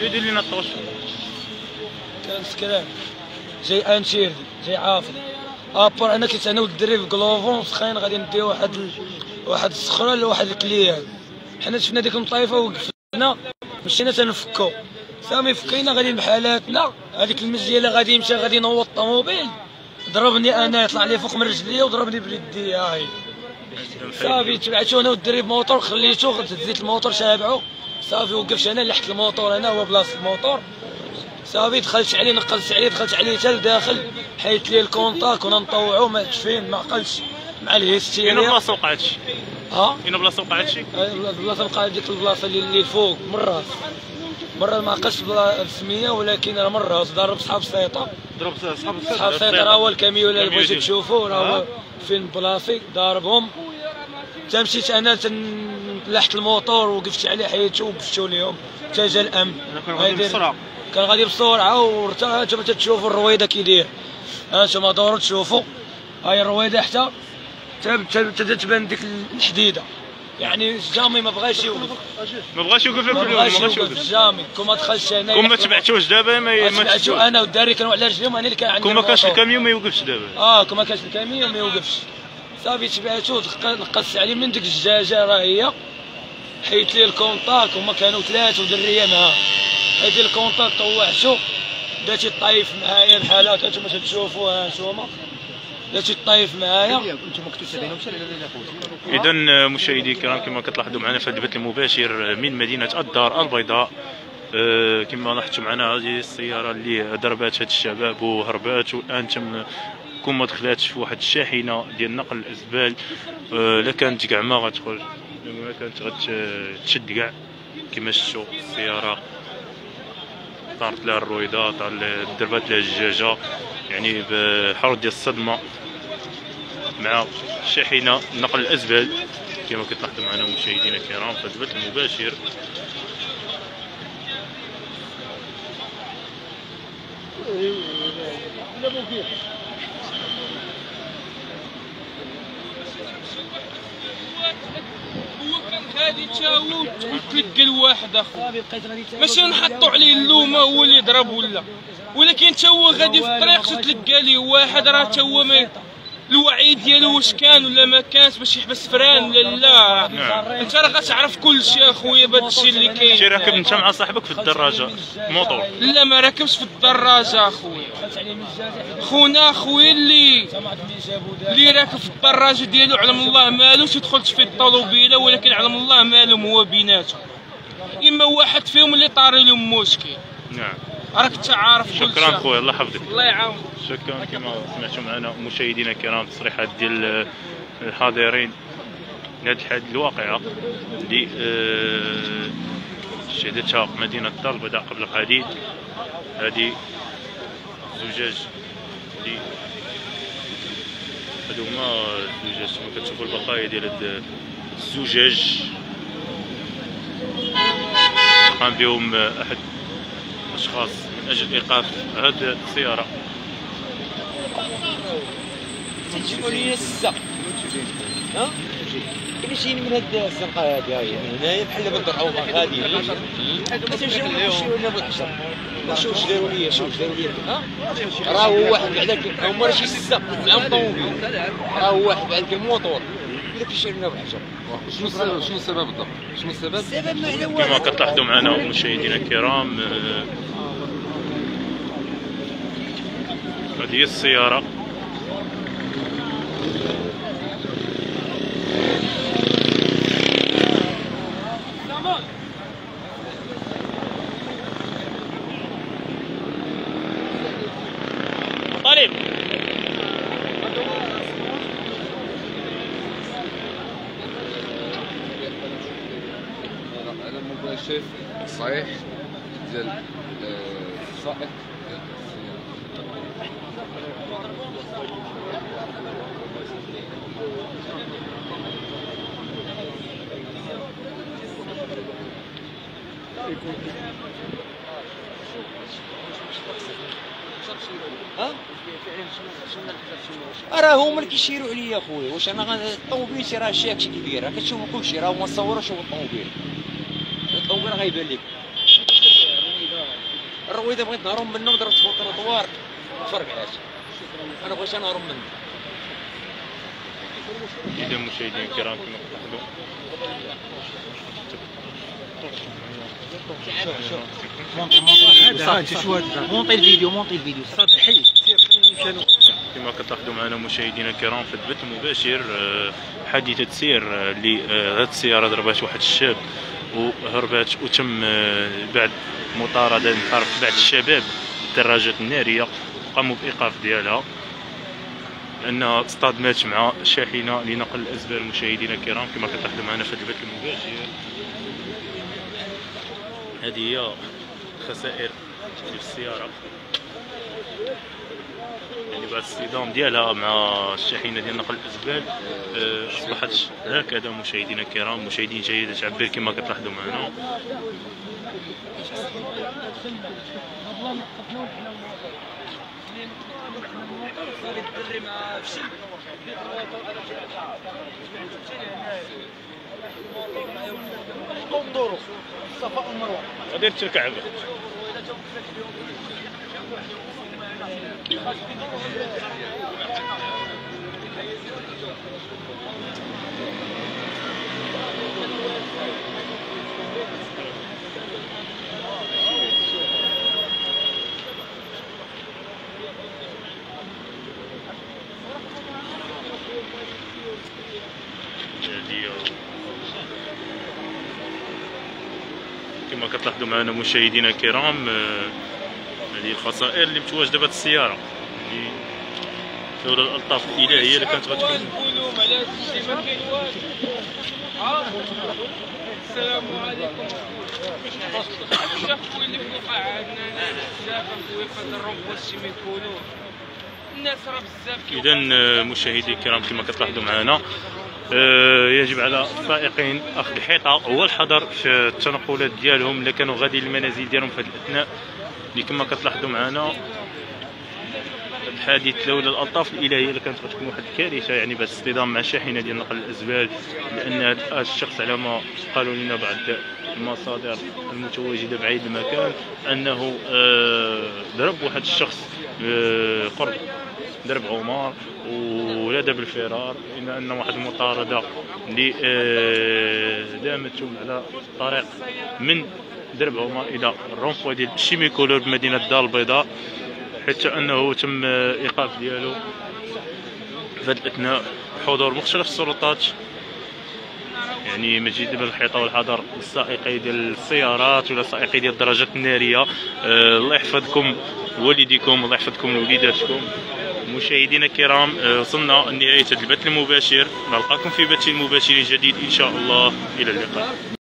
يدير لنا الطوش كان سكران جاي أنشير جاي عافر. أبر أنا كنت أنا والدري في كلوفون سخين غادي نديو واحد ال... واحد الصخرة لواحد الكليان. حنا شفنا ديك المطايفه وقفنا مشينا تنفكو. سامي فكينا غادي بحالاتنا هذيك المزيله غادي يمشي غادي ينوض الطوموبيل. ضربني أنا يطلع لي فوق من رجلي وضربني بردي هاي. صافي تبعتو أنا والدري بموتور خليتو تزيت الموتور شابعو. صافي وقفت أنا لحقت الموتور أنا هو بلاصة الموتور صافي دخلت عليه نقلت عليه دخلت عليه حتى لداخل. حيت لي الكونتاك كنا نطوعو ما فين ما عقلتش مع اين الهستيريا بلاصه وقع هادشي ها؟ اين بلاصه وقع هادشي البلاصة بقى ديك البلاصة اللي, اللي الفوق من الراس مرة ما عقلتش السمية ولكن راه من الراس ضرب صحاب السيطة ضرب صحاب صحاب السيطة راه هو الكاميون اللي ديال- تشوفوا راه هو. فين بلاصي ضاربهم. تمشيت أنا تن- لحت الموتور وقفت عليه حيدته وقفتو ليهم حتى جا الامن كان غادي بسرعة. كان غادي بسرعة. ورتا أنتم تشوفوا الرويدة كي داير. أنتم دوروا تشوفوا. هاي الرويدة حتى تبدأ تبان ديك الحديده يعني جامي ما بغاش يوقف. ما بغاش يوقف لك ما اليوم بغاش ما بغاش يوقف جامي كون ما دخلش أنا كون ما تبعتوش دابا ما ما تبعتو تشوفوش. أنا والدري كانوا على رجليهم أنا اللي كان عندي كون ما كانش. الكاميون ما يوقفش دابا. آه كون ما كانش الكاميون ما يوقفش. صافي تبعتو نقصت عليه من ديك الدجاجه راه هي. حيت لي الكونتاك هما كانوا ثلاث ودرية معاه حيت لي الكونتاك طوعتو بداتي طايف معايا بحال هكا انتما تشوفوها انتوما بداتي طايف معايا. أنتم اذا مشاهدي الكرام كما كتلاحظوا معنا في البث المباشر من مدينة الدار البيضاء آه، كما لاحظتوا معنا هذه السيارة اللي ضربات هاد الشباب وهربات والان تم كون ما دخلاتش في واحد الشاحنة ديال نقل الازبال لا كانت كاع ما غتخرج ما كانت غتشد كاع كما شفتوا السياره طارت لها الرويضه طار ضربات لها الدجاجه يعني بحرب ديال الصدمه مع شاحنه نقل الازبال كما كتلاحظوا معنا مشاهدينا الكرام في البث المباشر هو كان غادي تاو وتلقى الواحد اخو. ماشي نحطوا عليه اللومة هو اللي ضرب ولا. ولكن تا هو غادي في الطريق تلقى ليه واحد راه تا هو ما الوعي ديالو واش كان ولا ما كانش باش يحبس فران لا لا. نعم. انت راه غتعرف كل شيء اخويا بهذا الشيء اللي شي كاين. راكب انت مع صاحبك في الدراجة. موطور لا ما راكبش في الدراجة اخويا. خونا اخويا اللي اللي راكب في الدراجه ديالو علم الله مالو تدخلش في الطوموبيله ولكن علم الله مالهم هو بيناتهم إما واحد فيهم اللي طاري لهم مشكل. نعم. راك انت عارف شكرا خويا الله يحفظك. الله يعاون شكرا كما سمعتوا معنا مشاهدينا الكرام تصريحات ديال الحاضرين. لهذه الحادث الواقعه اللي آه، شهدتها مدينة البيضاء قبل قليل هذه زجاج اللي هادو هما الزجاج كما كتشوفوا البقايا ديال هاد الزجاج قام بهم احد الاشخاص من أجل ايقاف هذه السياره تجيبوا لي السق ها كاين شي من هاد الزنقه هادي هاي. من هنايا بحال بالضرعه غادي تمشيو نمشيو لنا بالحشر شوف اش داروا ليا شوف اش داروا ليا ها؟ راه هو واحد بعدا هما راه شي السق معاهم طوموبيل راه هو واحد بعدا الموطور. داك الشيء لنا بالحشر شنو السبب؟ شنو السبب بالضبط؟ شنو السبب؟ السبب ما على كما والو كتلاحظوا معنا مشاهدينا الكرام آه، هذه هي السيارة. ديال السائق راه هما اللي كيشيروا عليا خويا واش أنا الطوموبيل راه شاك شي كبير راه كتشوفوا كل شيء راه هما صوروا شوفوا الطوموبيل. الطوموبيل غيبان لك الرويدة بغيت نهرب منه ضربت فوق التروطوار. تفرقعات أنا بغيت نهرب منه؟ إذا مشاهدينا الكرام كما تلاحظوا. مونطي الفيديو مونطي الفيديو. حي. كما كتلاحظوا معنا مشاهدينا الكرام في البث المباشر آه، حادثة سير آه، لهذه السيارة ضربات واحد الشاب وهربات وتم آه، بعد مطاردة من طرف بعض الشباب الدراجات النارية قاموا بإيقاف ديالها. لأنها اصطدمت مع شاحنة لنقل الأزبال مشاهدينا الكرام كما كتلاحظوا معنا في البث المباشر هذه هي خسائر ديال السيارة. يعني بعد الصدام ديالها مع الشاحنة ديال نقل الازبال أصبحت هكذا مشاهدينا الكرام مشاهدين جيدة تعبير كما كتلاحظوا معنا. غادي تركع هذه كما كتلاحظوا معنا مشاهدينا الكرام آه، هذه الخسائر اللي متواجدة بهذه السيارة. اللي لولا الالطاف الإلهية اللي كانت غتكون. ما؟ السلام عليكم. شافوا اللي في الوقع عندنا بزاف أخويا في شي يقولوا. الناس راه بزاف اذا مشاهدي الكرام كما كتلاحظوا معنا آه، يجب على السائقين أخذ الحيطه والحذر في التنقلات ديالهم اللي كانوا غاديين للمنازل ديالهم في هذه الأثناء. اللي كما كتلاحظوا معنا الحادث لولا الألطاف الإلهية اللي كانت غتكون واحد الكارثة يعني بعد اصطدام مع شاحنة ديال نقل الأزبال لأن هذا الشخص على ما قالوا لنا بعض المصادر المتواجدة بعيد المكان أنه آه، ضرب واحد الشخص آه، قرب درب عمر ولاد بالفرار إلا أن واحد المطاردة اللي آه، دامت على الطريق من درب عمر إلى الرونبوي ديال شيميكولور بمدينة الدار البيضاء حتى أنه تم إيقاف ديالو في هذا الأثناء. حضور مختلف السلطات يعني مجيد بالحيطه والحذر للسائقي ديال السيارات ولا السائقي ديال الدراجات النارية. آه الله يحفظكم والديكم الله يحفظكم لوليداتكم مشاهدينا الكرام آه وصلنا لنهاية هذا البث المباشر. نلقاكم في بث مباشر جديد إن شاء الله. إلى اللقاء.